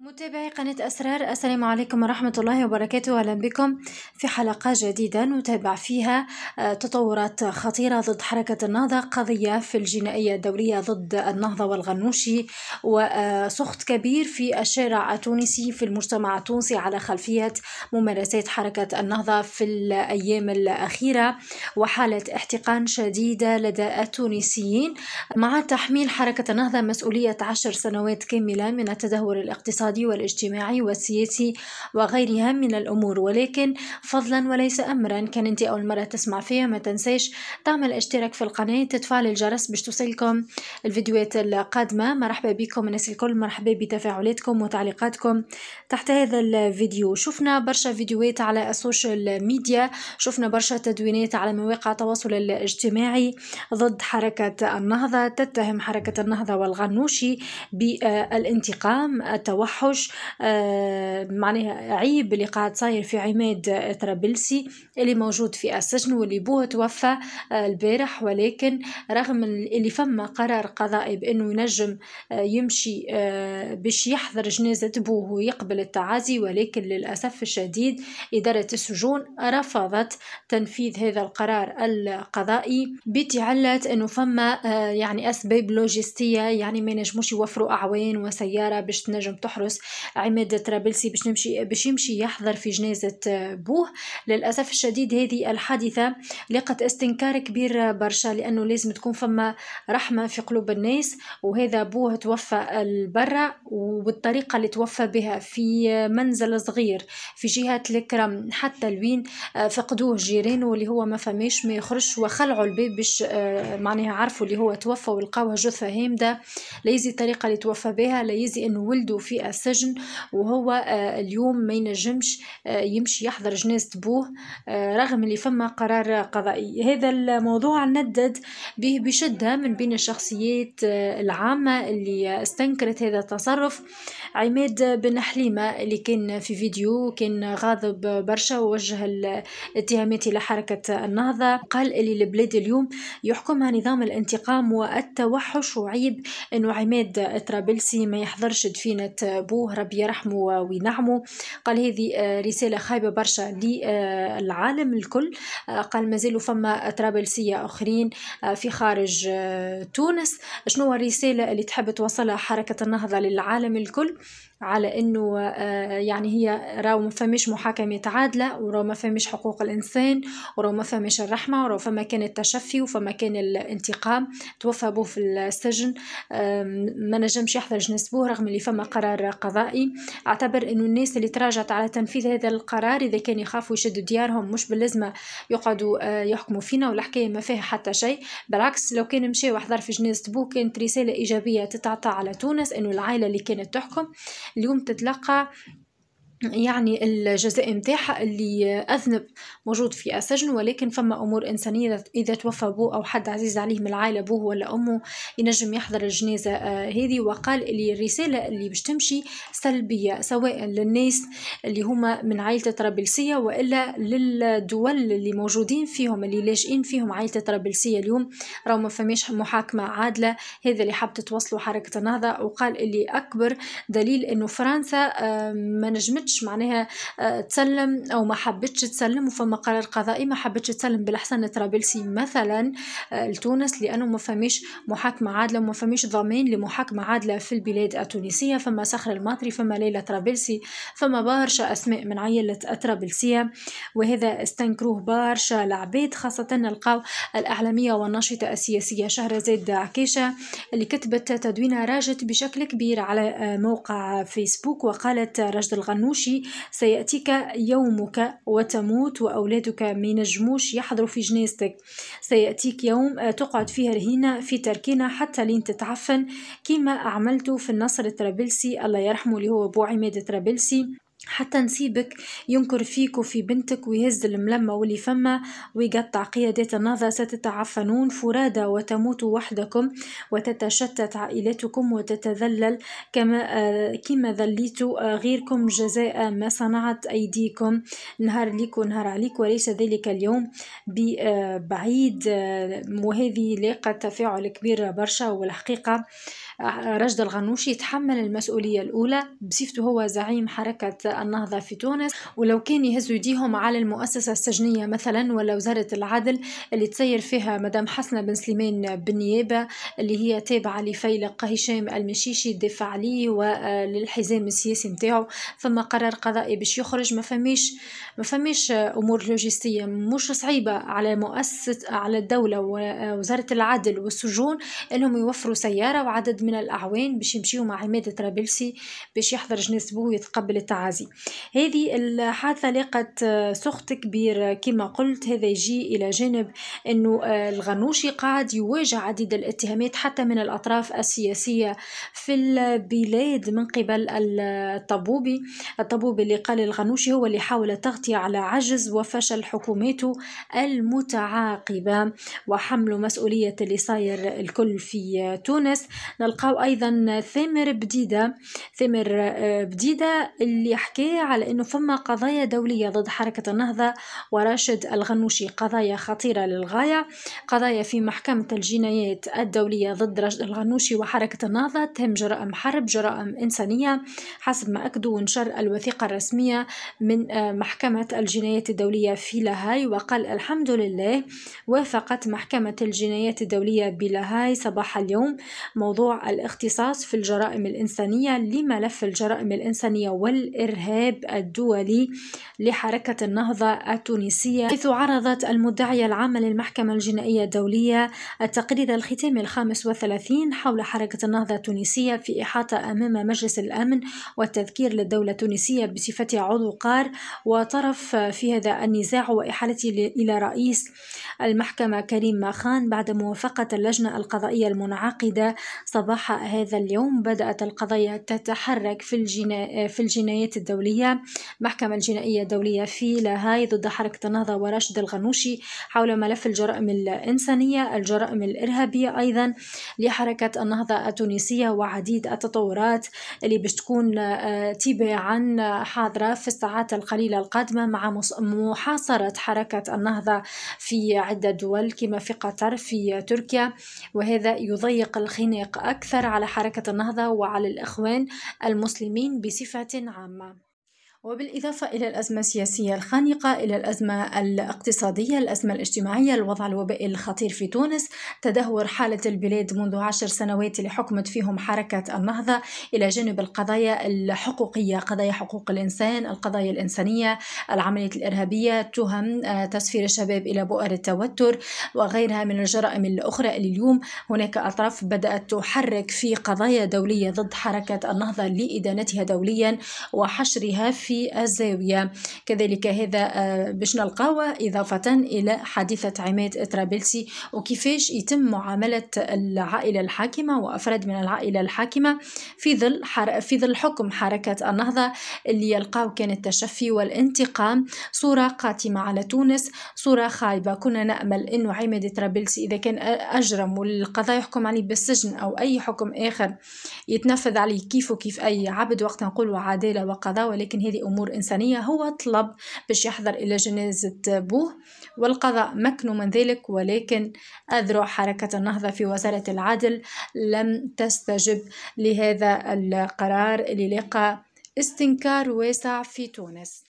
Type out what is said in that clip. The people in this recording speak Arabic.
متابعي قناة أسرار السلام عليكم ورحمة الله وبركاته. أهلا بكم في حلقة جديدة نتابع فيها آه، تطورات خطيرة ضد حركة النهضة قضية في الجنائية الدولية ضد النهضة والغنوشي وسخط كبير في الشارع التونسي في المجتمع التونسي على خلفية ممارسات حركة النهضة في الأيام الأخيرة وحالة احتقان شديدة لدى التونسيين. مع تحميل حركة النهضة مسؤولية عشر سنوات كاملة من التدهور الاقتصادي الاقتصادي والاجتماعي والسياسي وغيرها من الأمور ولكن فضلا وليس أمرا. كان إنت أول مرة تسمع فيها ما تنسيش تعمل اشتراك في القناة تتفعل الجرس باش توصلكم الفيديوهات القادمة. مرحبا بكم الناس الكل مرحبا بتفاعلاتكم وتعليقاتكم تحت هذا الفيديو. شفنا برشا فيديوهات على ال social media شفنا برشا تدوينات على مواقع التواصل الاجتماعي ضد حركة النهضة. تتهم حركة النهضة والغنوشي بالانتقام التوحد التوحش آه معناها عيب اللي قاعد صاير في عماد طرابلسي اللي موجود في السجن واللي بوه توفى آه البارح. ولكن رغم اللي فما قرار قضائي بأنه ينجم آه يمشي آه باش يحضر جنازة بوه ويقبل التعازي ولكن للأسف الشديد إدارة السجون رفضت تنفيذ هذا القرار القضائي. بتعلة أنه فما آه يعني أسباب لوجستية يعني ما ينجموش يوفروا أعوان وسيارة باش تنجم تحرس يحرس عماد طرابلسي باش نمشي باش يمشي يحضر في جنازة بوه. للأسف الشديد هذه الحادثة لقت استنكار كبير برشا لأنه لازم تكون فما رحمة في قلوب الناس وهذا بوه توفى البرة وبالطريقة اللي توفى بها في منزل صغير في جهة الكرم حتى لوين فقدوه جيرانه اللي هو ما فماش ما يخرجش وخلعوا الباب باش معناها عرفوا اللي هو توفى ولقاوها جثة هامدة. ليزي الطريقة اللي توفى بها ليزي انه ولدوا في السجن وهو آه، اليوم ما ينجمش آه، يمشي يحضر جنازة بوه آه، رغم اللي فما قرار قضائي. هذا الموضوع ندد به بشدة من بين الشخصيات العامة اللي استنكرت هذا التصرف. عماد بن حليمة اللي كان في فيديو كان غاضب برشا ووجه الاتهامات إلى حركة النهضة. قال اللي البلاد اليوم يحكمها نظام الانتقام والتوحش وعيب أنه عماد طرابلسي ما يحضرش دفينة بوه ربي يرحمه وينعمه. قال هذه آه، رسالة خايبة برشا للعالم الكل. آه، قال مازالوا فما طرابلسية آخرين آه، في خارج تونس. شنو الرسالة اللي تحب توصلها حركة النهضة للعالم الكل؟ على إنه آه، يعني هي راهو ما فماش محاكمة عادلة وراهو ما فماش حقوق الإنسان وراهو ما فماش الرحمة وراهو فما كان التشفي وفما كان الانتقام. توفى بوه في السجن ما نجمش يحضر جنس بوه رغم اللي فما قرار قضائي. أعتبر إنه الناس اللي تراجعت على تنفيذ هذا القرار إذا كان يخافوا يشدوا ديارهم مش باللازمة يقعدوا آه، يحكموا فينا والحكاية ما فيها حتى شيء. بالعكس لو كان مشى وحضر في جنازة بوه كانت رسالة إيجابية تتعطى على تونس إنه العائلة اللي كانت تحكم. اليوم تتلقى يعني الجزاء متاعها اللي أذنب موجود في السجن ولكن فما أمور إنسانية إذا توفى أبوه أو حد عزيز عليه من العائلة أبوه ولا أمه ينجم يحضر الجنازة آه، هذه. وقال اللي الرسالة اللي باش تمشي سلبية سواء للناس اللي هما من عائلة طرابلسية وإلا للدول اللي موجودين فيهم اللي لاجئين فيهم عائلة طرابلسية اليوم. راهو ما فماش محاكمة عادلة هذا اللي حاب توصلوا حركة النهضة. وقال اللي أكبر دليل إنه فرنسا آه، ما نجمتش حبتش معناها آه، تسلم أو ما حبتش تسلم وفما قرار قضائي ما حبتش تسلم بالأحسن طرابلسي مثلا آه، لتونس لأنه ما فماش محاكمة عادلة وما فماش ضمان لمحاكمة عادلة في البلاد التونسية. فما صخر الماطري فما ليلى طرابلسي فما برشا أسماء من عائله الطرابلسيه وهذا استنكروه برشا العباد خاصة نلقاو الإعلامية والناشطه السياسية. شهرزاد عكيشه اللي كتبت تدوينه راجت بشكل كبير على آه، موقع فيسبوك وقالت رجد الغنوش تمشي سيأتيك يومك وتموت وأولادك ما ينجموش يحضروا في جنازتك. سيأتيك يوم آه، تقعد فيه رهينة في تركنا حتى لين تتعفن. كما عملت في النصر الطرابلسي الله يرحمه اللي هو بو عماد الطرابلسي حتى نسيبك ينكر فيك وفي بنتك ويهز الملمة واللي فما ويقطع قيادات النهضة ستتعفنون فرادى وتموتوا وحدكم وتتشتت عائلتكم وتتذلل كما آه، كما ذليتوا آه، غيركم جزاء ما صنعت أيديكم. نهار ليك ونهار عليك وليس ذلك اليوم. بعيد آه، وهذه لاقت تفاعل كبير برشا. والحقيقة رشد الغنوشي يتحمل المسؤولية الأولى. بصفته هو زعيم حركة النهضة في تونس ولو كان يهزوا يديهم على المؤسسة السجنية مثلا ولا وزارة العدل اللي تسير فيها مدام حسنة بن سليمان بالنيابة اللي هي تابعة لفيلق هشام المشيشي الدفاع عليه وللحزام السياسي نتاعو. ثم قرار قضائي باش يخرج. ما فماش ما فماش أمور لوجستية. مش صعيبة على مؤسسه على الدولة ووزارة العدل والسجون إنهم يوفروا سيارة وعدد من الأعوان باش يمشيو مع عماد طرابلسي باش يحضر جنازة بوه ويتقبل التعازي. هذه الحادثة لاقت سخط كبير. كما قلت هذا يجي إلى جانب أنه الغنوشي قاعد يواجه عديد الاتهامات حتى من الأطراف السياسية في البلاد من قبل الطبوبي. الطبوبي اللي قال الغنوشي هو اللي حاول التغطية على عجز وفشل حكوماته المتعاقبة وحمل مسؤولية اللي صاير الكل في تونس. نلقاو أيضا ثامر بديدة. ثامر بديدة اللي حكى على أنه فما قضايا دولية ضد حركة النهضة وراشد الغنوشي قضايا خطيرة للغاية قضايا في محكمة الجنايات الدولية ضد راشد الغنوشي وحركة النهضة تهم جرائم حرب جرائم إنسانية حسب ما أكدوا ونشر الوثيقة الرسمية من آه، محكمة الجنايات الدولية في لاهاي وقال الحمد لله وافقت محكمة الجنايات الدولية بلاهاي صباح اليوم موضوع الاختصاص في الجرائم الإنسانية لملف الجرائم الإنسانية والإرهاب. الدولي لحركة النهضة التونسية حيث عرضت المدعية العامة للمحكمة الجنائية الدولية التقرير الختامي الخامس والثلاثين حول حركة النهضة التونسية في إحاطة أمام مجلس الأمن والتذكير للدولة التونسية بصفته عضو قار وطرف في هذا النزاع وإحالته إلى رئيس المحكمة كريم ماخان بعد موافقة اللجنة القضائية المنعقدة صباح هذا اليوم. بدأت القضايا تتحرك في, الجنا... في الجنايات الدولية. محكمة الجنائية الدولية في لاهاي ضد حركة النهضة وراشد الغنوشي حول ملف الجرائم الإنسانية الجرائم الإرهابية أيضا لحركة النهضة التونسية وعديد التطورات اللي باش تكون آه، تباعا حاضرة في الساعات القليلة القادمة مع محاصرة حركة النهضة في عدة دول كما في قطر في تركيا. وهذا يضيق الخناق الخناق أكثر على حركة النهضة وعلى الإخوان المسلمين بصفة عامة. وبالإضافة إلى الأزمة السياسية الخانقة إلى الأزمة الاقتصادية الأزمة الاجتماعية الوضع الوبائي الخطير في تونس تدهور حالة البلاد منذ عشر سنوات اللي حكمت فيهم حركة النهضة. إلى جانب القضايا الحقوقية قضايا حقوق الإنسان القضايا الإنسانية العمليات الإرهابية تهم آه، تسفير الشباب إلى بؤر التوتر وغيرها من الجرائم الأخرى. اللي اليوم هناك أطراف بدأت تحرك في قضايا دولية ضد حركة النهضة لإدانتها دوليا وحشرها في في الزاوية. كذلك هذا آه، باش نلقاوه إضافة إلى حادثة عماد طرابلسي وكيفاش يتم معاملة العائلة الحاكمة وأفراد من العائلة الحاكمة في ظل حر... في ظل حكم حركة النهضة اللي يلقاو كان التشفي والانتقام. صورة قاتمة على تونس صورة خايبة. كنا نأمل أنه عماد طرابلسي إذا كان أجرم والقضاء يحكم عليه بالسجن أو أي حكم آخر يتنفذ عليه كيف وكيف أي عبد وقت نقول عدالة وقضاء ولكن هذه أمور إنسانية هو طلب باش يحضر إلى جنازة بوه والقضاء مكنوا من ذلك ولكن أذرع حركة النهضة في وزارة العدل لم تستجب لهذا القرار اللي لقى استنكار واسع في تونس.